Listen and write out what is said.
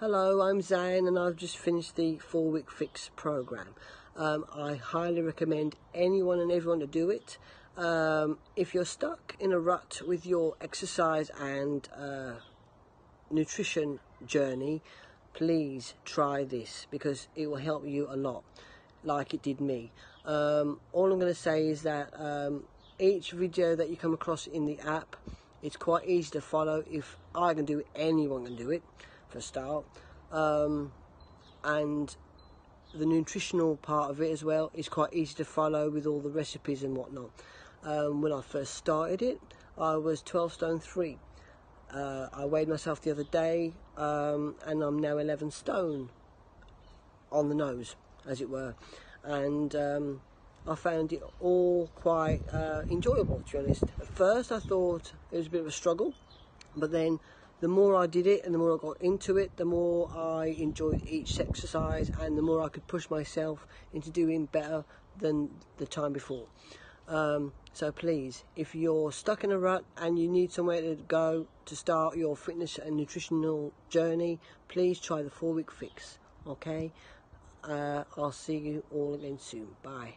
Hello, I'm Xan and I've just finished the four week fix program. Um, I highly recommend anyone and everyone to do it. Um, if you're stuck in a rut with your exercise and uh, nutrition journey, please try this because it will help you a lot, like it did me. Um, all I'm going to say is that um, each video that you come across in the app, it's quite easy to follow. If I can do it, anyone can do it start. Um, and the nutritional part of it as well is quite easy to follow with all the recipes and whatnot. Um, when I first started it, I was 12 stone 3. Uh, I weighed myself the other day um, and I'm now 11 stone on the nose, as it were. And um, I found it all quite uh, enjoyable, to be honest. At first, I thought it was a bit of a struggle, but then the more I did it and the more I got into it, the more I enjoyed each exercise and the more I could push myself into doing better than the time before. Um, so please, if you're stuck in a rut and you need somewhere to go to start your fitness and nutritional journey, please try the four week fix. Okay? Uh, I'll see you all again soon. Bye.